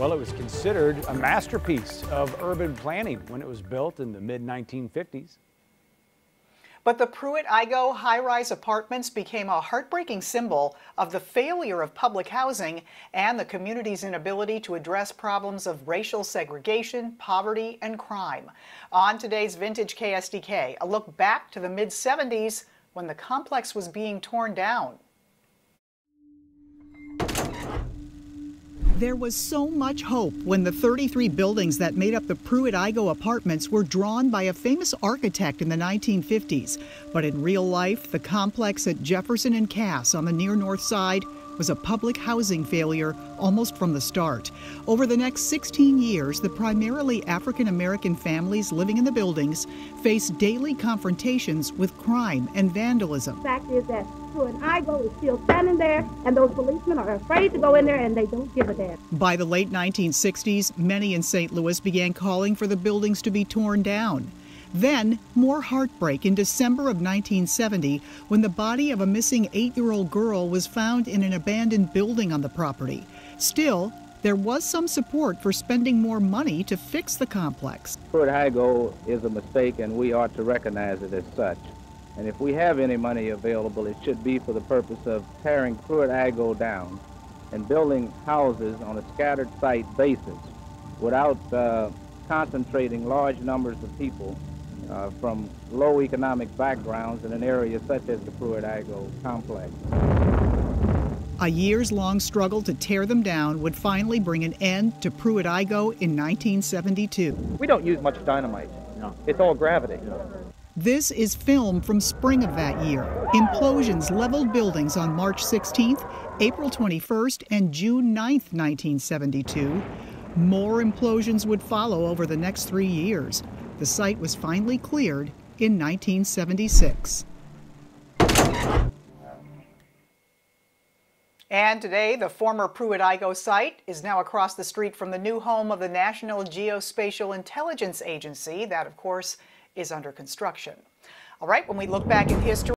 Well, it was considered a masterpiece of urban planning when it was built in the mid 1950s. But the Pruitt-Igoe high-rise apartments became a heartbreaking symbol of the failure of public housing and the community's inability to address problems of racial segregation, poverty, and crime. On today's Vintage KSDK, a look back to the mid-70s when the complex was being torn down. There was so much hope when the 33 buildings that made up the Pruitt-Igoe apartments were drawn by a famous architect in the 1950s. But in real life, the complex at Jefferson and Cass on the near north side was a public housing failure almost from the start. Over the next 16 years, the primarily African American families living in the buildings face daily confrontations with crime and vandalism. The fact is that Pruitt-Igoe is still standing there, and those policemen are afraid to go in there and they don't give a damn. By the late 1960s, many in St. Louis began calling for the buildings to be torn down. Then, more heartbreak in December of 1970 when the body of a missing eight year old girl was found in an abandoned building on the property. Still, there was some support for spending more money to fix the complex. Pruitt-Igoe is a mistake, and we ought to recognize it as such. And if we have any money available, it should be for the purpose of tearing Pruitt-Igoe down and building houses on a scattered site basis without uh, concentrating large numbers of people uh, from low economic backgrounds in an area such as the Pruitt-Igoe complex. A years long struggle to tear them down would finally bring an end to Pruitt-Igoe in 1972. We don't use much dynamite. No. It's all gravity. This is film from spring of that year. Implosions leveled buildings on March 16th, April 21st, and June 9th, 1972. More implosions would follow over the next three years. The site was finally cleared in 1976. And today, the former Pruitt-Igoe site is now across the street from the new home of the National Geospatial Intelligence Agency. That, of course, is under construction. All right, when we look back in history,